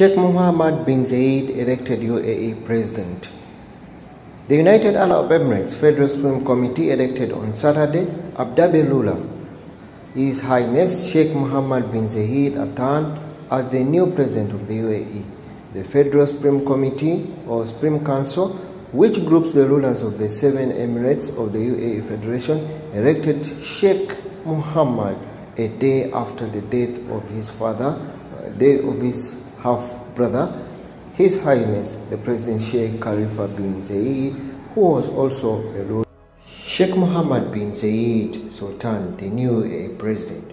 Sheikh Mohammed bin Zayed elected UAE president. The United Arab Emirates Federal Supreme Committee elected on Saturday Abu ruler, His Highness Sheikh Mohammed bin Zayed Al as the new president of the UAE. The Federal Supreme Committee or Supreme Council, which groups the rulers of the seven emirates of the UAE Federation, elected Sheikh Mohammed a day after the death of his father, uh, day of his half-brother, His Highness the President Sheikh Khalifa bin Zayed, who was also a ruler. Sheikh Mohammed bin Zayed Sultan, the new president,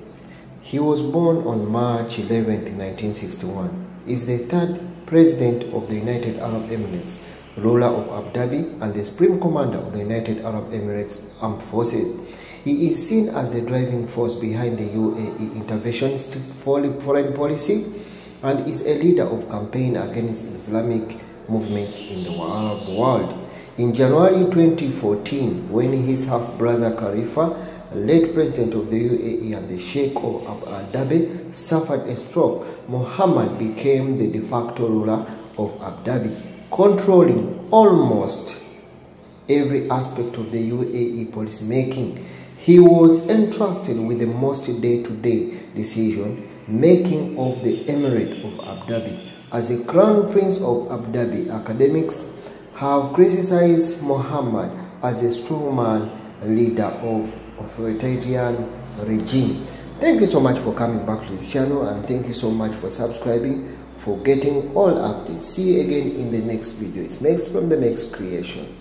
he was born on March 11, 1961. Is the third president of the United Arab Emirates, ruler of Abu Dhabi, and the supreme commander of the United Arab Emirates Armed Forces. He is seen as the driving force behind the UAE interventionist foreign policy and is a leader of campaign against Islamic movements in the Arab world. In January 2014, when his half-brother Khalifa, late president of the UAE and the Sheikh of Abu Dhabi, suffered a stroke, Mohammed became the de facto ruler of Abu Dhabi, controlling almost every aspect of the UAE policy making. He was entrusted with the most day-to-day -day decision making of the Emirate of Abu Dhabi. As the Crown Prince of Abu Dhabi, academics have criticized Muhammad as a strongman leader of authoritarian regime. Thank you so much for coming back to this channel and thank you so much for subscribing, for getting all updates. See you again in the next video. It's Max from the Mex Creation.